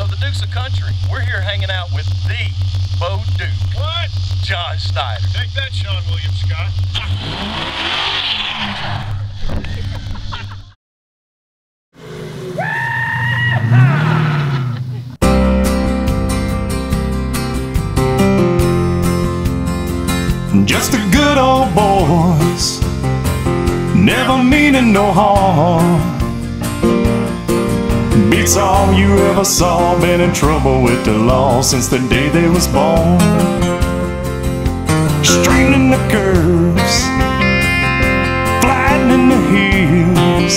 So the Dukes of Country, we're here hanging out with the Bo Duke, What? John Schneider. Take that, Seann William Scott. Just a good old boys, never meaning no harm. Beats all you ever saw, been in trouble with the law since the day they was born. Straightening the curves, flattening the hills.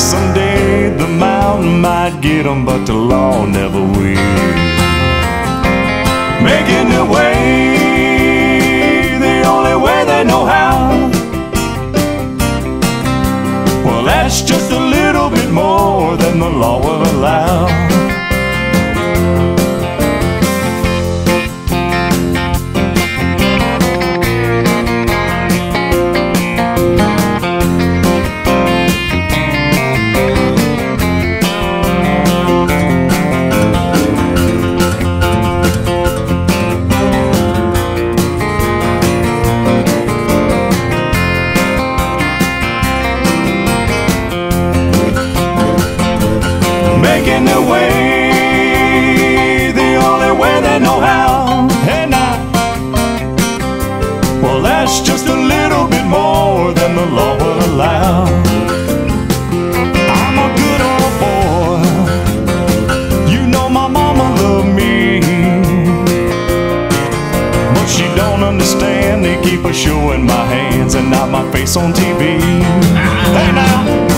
Someday the mountain might get 'em, but the law never will making their way the only way they know how. Well, that's just a little bit more than the law will allow. Making their way the only way they know how. And I, well, that's just a little bit more than the law will allow. I'm a good old boy. You know my mama loved me. But she don't understand. They keep her showing my hands and not my face on TV. Hey now.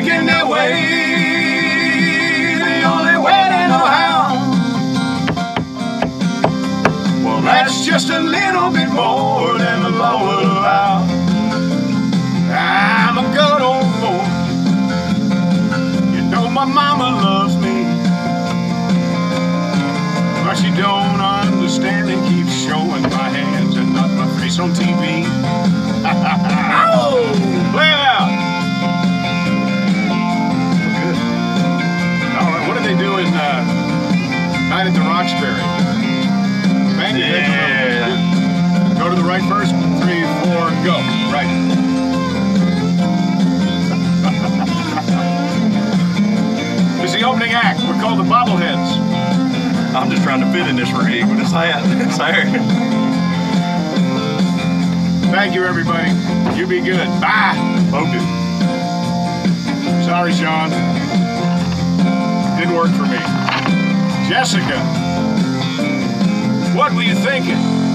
Making their way the only way they know how. Well, that's just a little bit more than the law will allow. I'm a good old boy. You know my mama loves me, but she don't understand and keeps showing my hands and not my face on TV. Night at Roxbury? Bang your heads a little bit. Go to the right first. Three, four, go. Right. This is the opening act. We're called the Bobbleheads. I'm just trying to fit in this rig with this hat. It's hair. Thank you, everybody. You be good. Bye. Okay. Sorry, Sean. Didn't work for me. Jessica, what were you thinking?